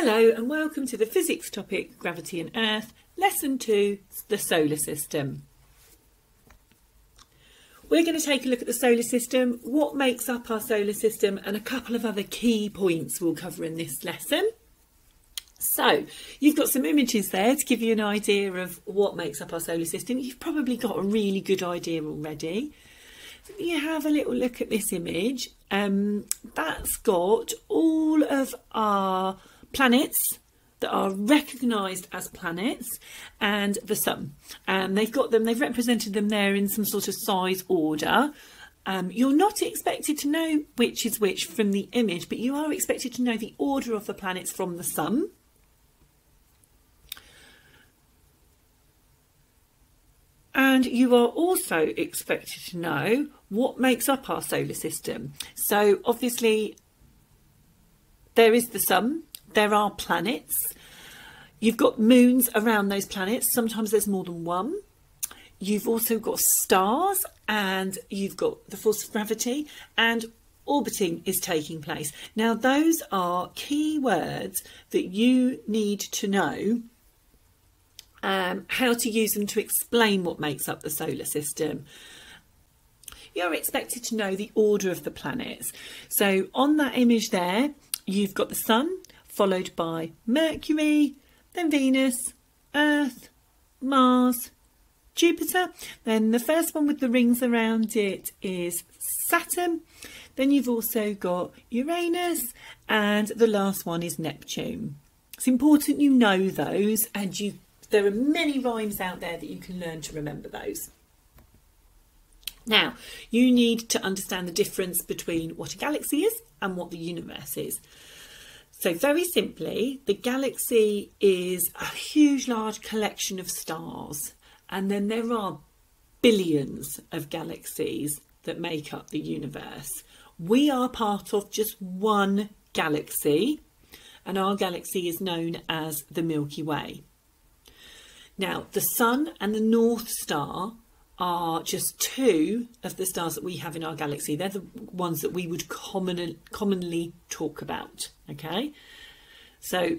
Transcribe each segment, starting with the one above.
Hello and welcome to the physics topic Gravity and Earth, lesson 2, the solar system. We're going to take a look at the solar system, what makes up our solar system and a couple of other key points we'll cover in this lesson. So, you've got some images there to give you an idea of what makes up our solar system. You've probably got a really good idea already. You have a little look at this image. Um, that's got all of our planets that are recognised as planets and the sun. And they've got them, they've represented them there in some sort of size order. Um, you're not expected to know which is which from the image, but you are expected to know the order of the planets from the sun. And you are also expected to know what makes up our solar system. So obviously there is the sun, there are planets. You've got moons around those planets. Sometimes there's more than one. You've also got stars and you've got the force of gravity and orbiting is taking place. Now, those are key words that you need to know um, how to use them to explain what makes up the solar system. You're expected to know the order of the planets. So on that image there, you've got the sun, followed by Mercury, then Venus, Earth, Mars, Jupiter. Then the first one with the rings around it is Saturn. Then you've also got Uranus, and the last one is Neptune. It's important you know those, and you there are many rhymes out there that you can learn to remember those. Now, you need to understand the difference between what a galaxy is and what the universe is. So, very simply, the galaxy is a huge, large collection of stars, and then there are billions of galaxies that make up the universe. We are part of just one galaxy, and our galaxy is known as the Milky Way. Now, the Sun and the North Star are just two of the stars that we have in our galaxy. They're the ones that we would common, commonly talk about. Okay, so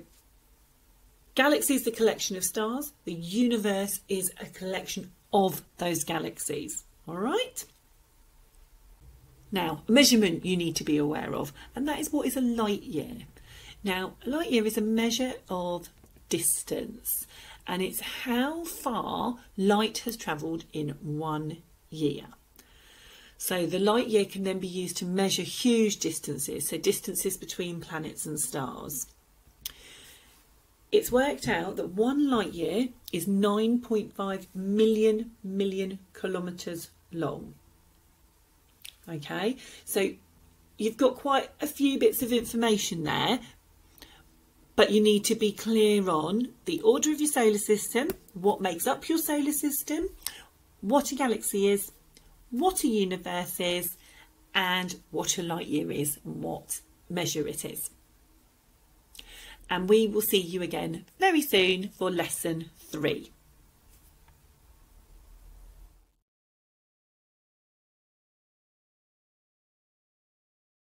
galaxy is the collection of stars. The universe is a collection of those galaxies. All right. Now, a measurement you need to be aware of, and that is what is a light year. Now, a light year is a measure of distance and it's how far light has travelled in one year. So the light year can then be used to measure huge distances, so distances between planets and stars. It's worked out that one light year is 9.5 million million kilometres long. Okay, so you've got quite a few bits of information there, but you need to be clear on the order of your solar system, what makes up your solar system, what a galaxy is, what a universe is, and what a light year is and what measure it is. And we will see you again very soon for lesson three.